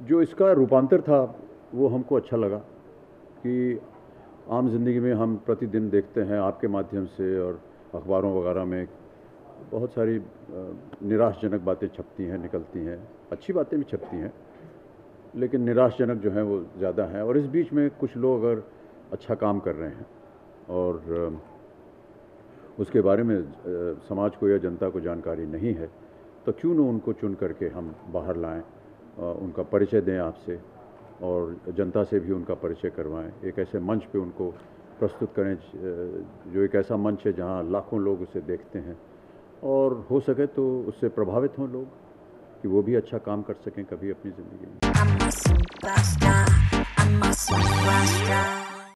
जो इसका रूपांतर था वो हमको अच्छा लगा कि आम ज़िंदगी में हम प्रतिदिन देखते हैं आपके माध्यम से और अखबारों वगैरह में बहुत सारी निराशजनक बातें छपती हैं निकलती हैं। अच्छी बातें भी छपती हैं लेकिन निराशजनक जो हैं वो ज़्यादा हैं। और इस बीच में कुछ लोग अगर अच्छा काम कर रहे हैं और उसके बारे में समाज को या जनता को जानकारी नहीं है तो क्यों न उनको चुन करके हम बाहर लाएँ उनका परिचय दें आपसे और जनता से भी उनका परिचय करवाएँ। एक ऐसे मंच पे उनको प्रस्तुत करें, जो एक ऐसा मंच है जहाँ लाखों लोग उसे देखते हैं। और हो सके तो उससे प्रभावित हों लोग, कि वो भी अच्छा काम कर सकें कभी अपनी ज़िंदगी में।